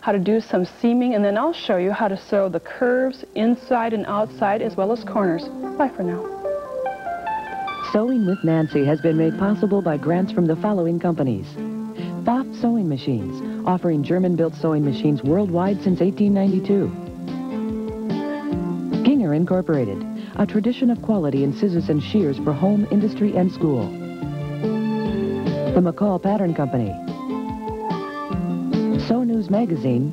how to do some seaming, and then I'll show you how to sew the curves inside and outside as well as corners. Bye for now. Sewing with Nancy has been made possible by grants from the following companies. Pfaff Sewing Machines, offering German-built sewing machines worldwide since 1892. Gingher Incorporated, a tradition of quality in scissors and shears for home, industry, and school. The McCall Pattern Company, Sew News Magazine,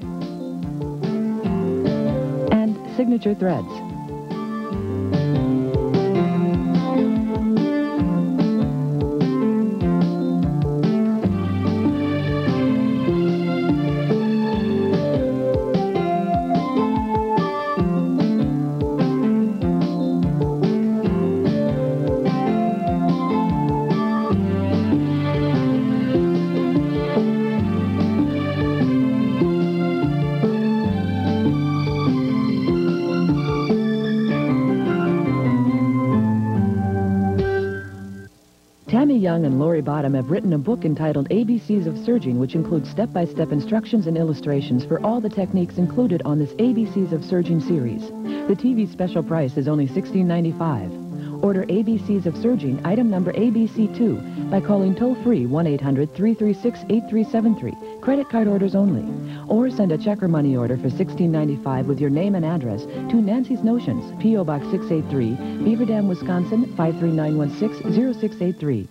and Signature Threads. Tammy Young and Lori Bottom have written a book entitled ABCs of Serging, which includes step-by-step instructions and illustrations for all the techniques included on this ABCs of Serging series. The TV special price is only $16.95. Order ABCs of Serging, item number ABC2, by calling toll-free 1-800-336-8373. Credit card orders only. Or send a check or money order for $16.95 with your name and address to Nancy's Notions, P.O. Box 683, Beaver Dam, Wisconsin 53916 0683.